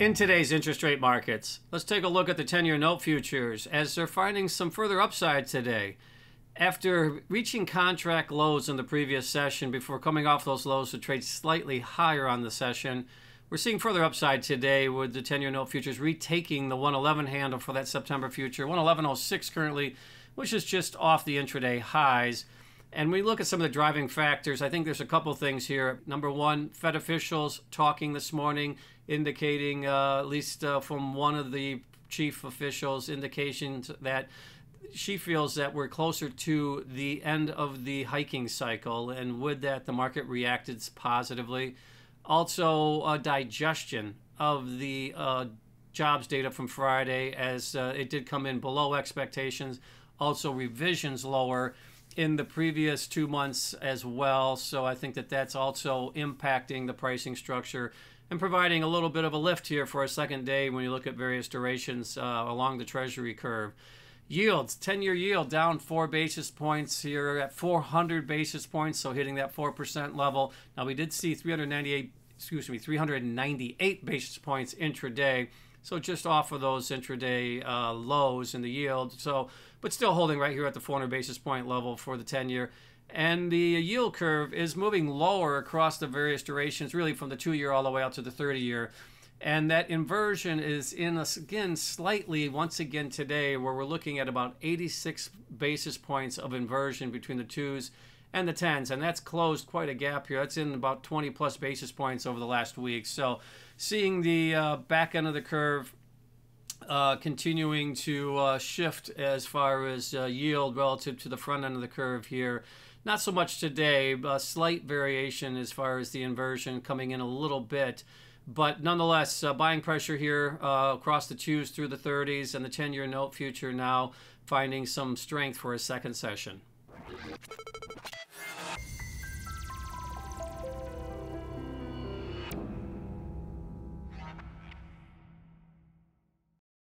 In today's interest rate markets, let's take a look at the 10 year note futures as they're finding some further upside today. After reaching contract lows in the previous session before coming off those lows to trade slightly higher on the session, we're seeing further upside today with the 10 year note futures retaking the 111 handle for that September future. 111.06 currently, which is just off the intraday highs. And we look at some of the driving factors. I think there's a couple things here. Number one, Fed officials talking this morning, indicating, uh, at least uh, from one of the chief officials, indications that she feels that we're closer to the end of the hiking cycle. And with that, the market reacted positively. Also, a digestion of the uh, jobs data from Friday as uh, it did come in below expectations. Also, revisions lower in the previous two months as well. So I think that that's also impacting the pricing structure and providing a little bit of a lift here for a second day when you look at various durations uh, along the Treasury curve. Yields, 10 year yield down four basis points here at 400 basis points, so hitting that 4% level. Now, we did see 398, excuse me, 398 basis points intraday. So just off of those intraday uh, lows in the yield. So, but still holding right here at the 400 basis point level for the 10 year. And the yield curve is moving lower across the various durations, really from the two year all the way out to the 30 year. And that inversion is in us again slightly once again today, where we're looking at about 86 basis points of inversion between the twos and the tens, and that's closed quite a gap here. That's in about 20 plus basis points over the last week. So seeing the uh, back end of the curve uh, continuing to uh, shift as far as uh, yield relative to the front end of the curve here. Not so much today, a slight variation as far as the inversion coming in a little bit. But nonetheless, uh, buying pressure here uh, across the twos through the 30s and the 10 year note future now finding some strength for a second session.